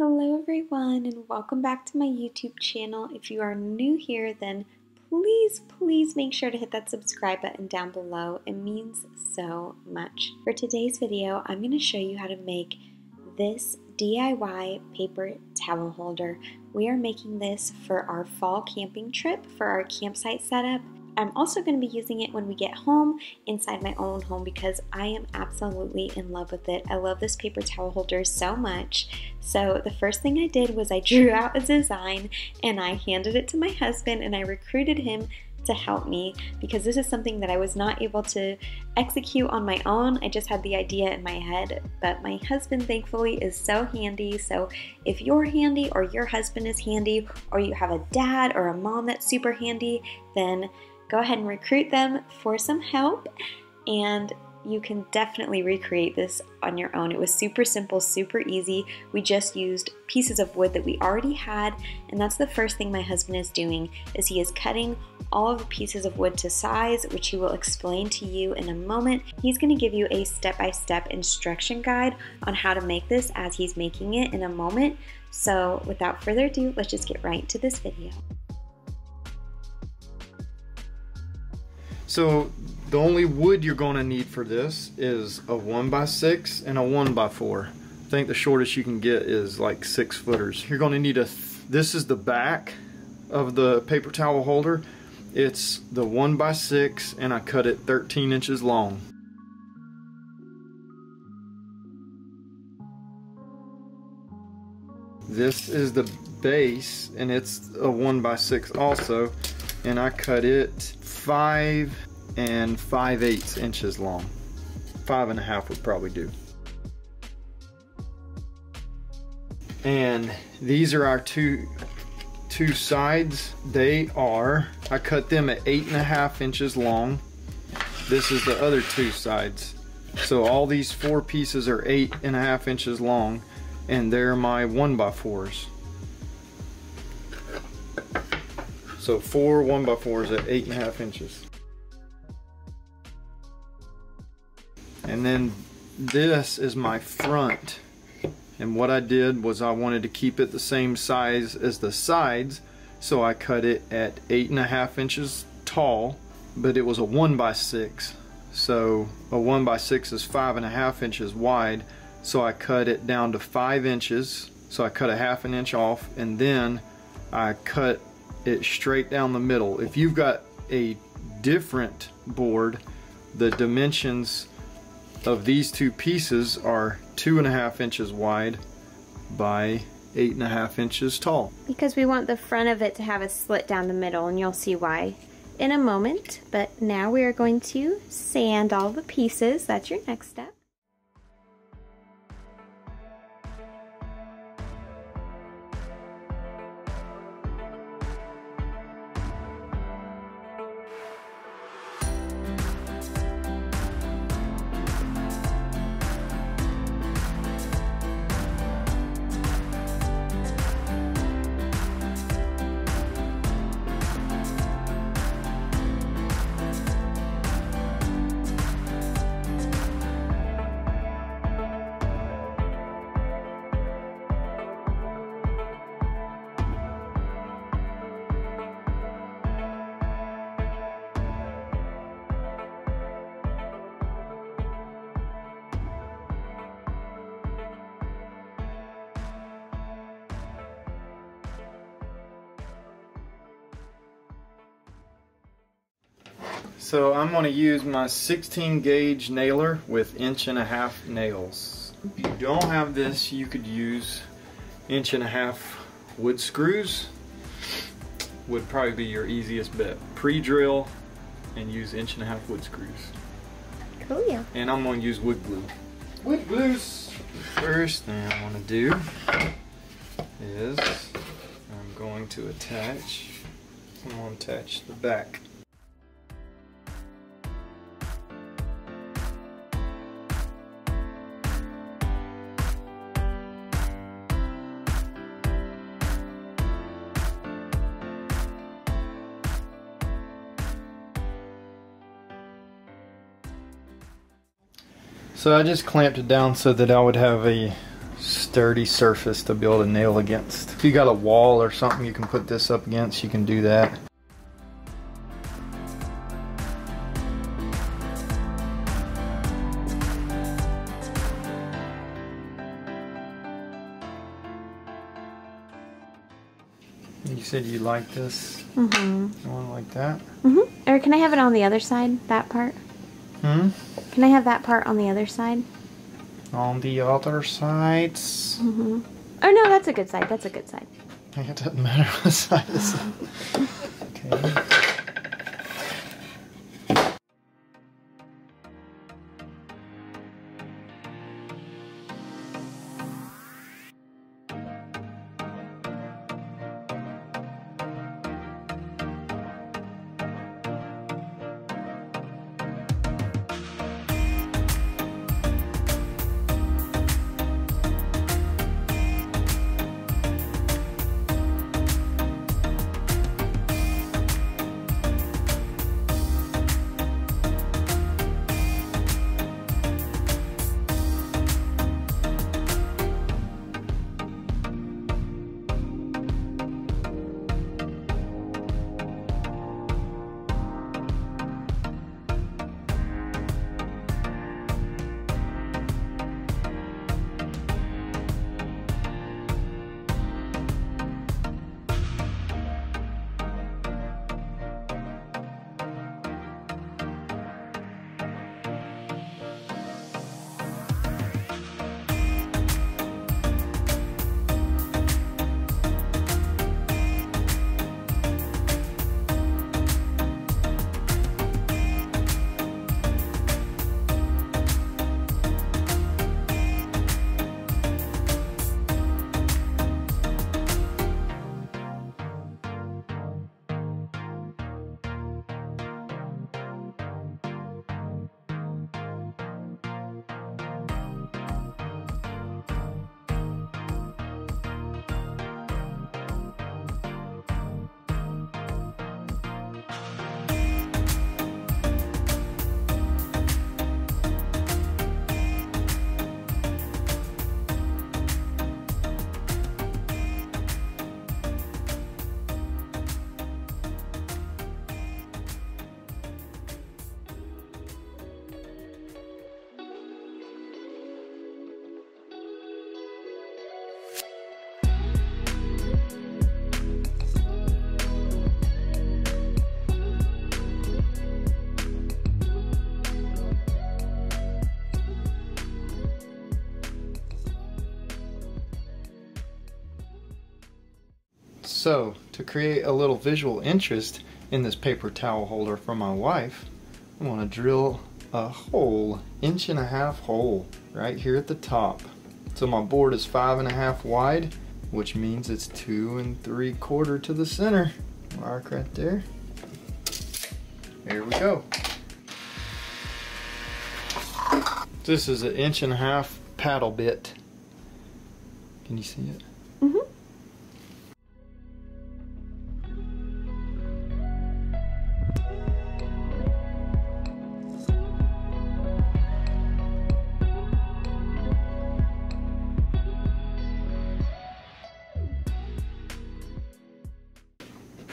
Hello everyone and welcome back to my YouTube channel. If you are new here then please please make sure to hit that subscribe button down below. It means so much. For today's video I'm going to show you how to make this DIY paper towel holder. We are making this for our fall camping trip for our campsite setup I'm also going to be using it when we get home inside my own home because I am absolutely in love with it. I love this paper towel holder so much. So the first thing I did was I drew out a design and I handed it to my husband and I recruited him to help me because this is something that I was not able to execute on my own. I just had the idea in my head, but my husband thankfully is so handy. So if you're handy or your husband is handy or you have a dad or a mom that's super handy, then go ahead and recruit them for some help and you can definitely recreate this on your own. It was super simple, super easy. We just used pieces of wood that we already had, and that's the first thing my husband is doing is he is cutting all of the pieces of wood to size, which he will explain to you in a moment. He's going to give you a step-by-step -step instruction guide on how to make this as he's making it in a moment. So without further ado, let's just get right to this video. So the only wood you're going to need for this is a 1 by 6 and a 1 by 4 I think the shortest you can get is like 6 footers. You're going to need a, this is the back of the paper towel holder. It's the 1 by 6 and I cut it 13 inches long. This is the base and it's a 1 by 6 also and I cut it 5 and 5 eighths inches long. Five and a half would probably do. And these are our two two sides. They are, I cut them at eight and a half inches long. This is the other two sides. So all these four pieces are eight and a half inches long and they're my one by fours. So four one by fours at eight and a half inches. And then this is my front. And what I did was I wanted to keep it the same size as the sides. So I cut it at eight and a half inches tall, but it was a one by six. So a one by six is five and a half inches wide. So I cut it down to five inches. So I cut a half an inch off and then I cut it straight down the middle. If you've got a different board, the dimensions of these two pieces are two and a half inches wide by eight and a half inches tall. Because we want the front of it to have a slit down the middle and you'll see why in a moment. But now we are going to sand all the pieces. That's your next step. So I'm going to use my 16 gauge nailer with inch and a half nails. If you don't have this, you could use inch and a half wood screws. Would probably be your easiest bet. Pre-drill and use inch and a half wood screws. Cool. Yeah. And I'm going to use wood glue. Wood glues. First thing I want to do is I'm going to attach, I'm going to attach the back So I just clamped it down so that I would have a sturdy surface to be able to nail against. If you got a wall or something you can put this up against, you can do that. You said you like this. Mm-hmm. You want it like that? Mm-hmm. Or can I have it on the other side? That part? Hmm? Can I have that part on the other side? On the other sides. Mm-hmm. Oh no, that's a good side. That's a good side. It doesn't matter what side it's Okay. So, to create a little visual interest in this paper towel holder for my wife, I want to drill a hole, inch and a half hole, right here at the top. So my board is five and a half wide, which means it's two and three quarter to the center. Mark right there. Here we go. This is an inch and a half paddle bit. Can you see it?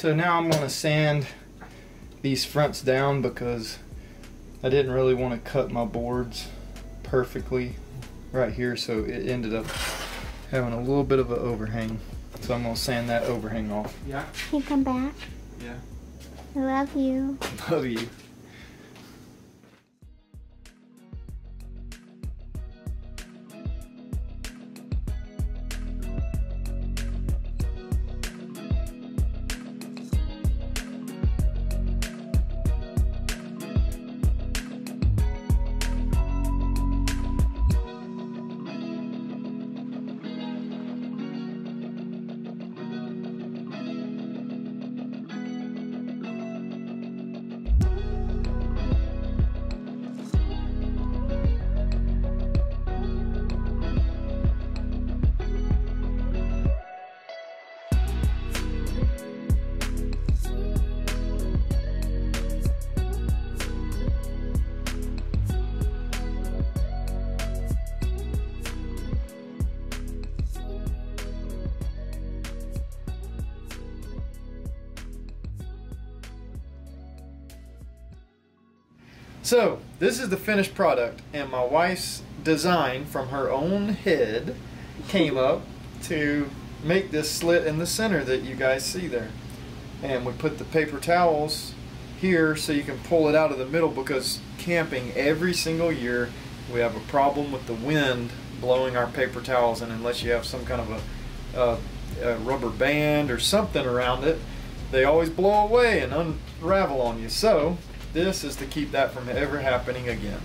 So now I'm going to sand these fronts down because I didn't really want to cut my boards perfectly right here so it ended up having a little bit of an overhang. So I'm going to sand that overhang off. Yeah. Can you come back? Yeah. I love you. Love you. So this is the finished product, and my wife's design from her own head came up to make this slit in the center that you guys see there. And we put the paper towels here so you can pull it out of the middle because camping every single year we have a problem with the wind blowing our paper towels and unless you have some kind of a, a, rubber band or something around it they always blow away and unravel on you so this is to keep that from ever happening again.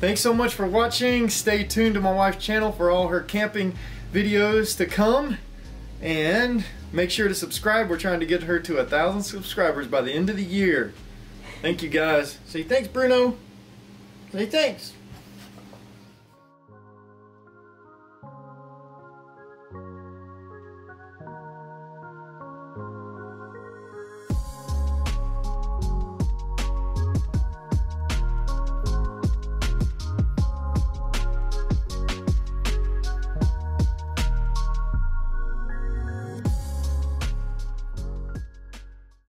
Thanks so much for watching. Stay tuned to my wife's channel for all her camping videos to come. And make sure to subscribe. We're trying to get her to a thousand subscribers by the end of the year. Thank you guys. Say thanks bruno. Say thanks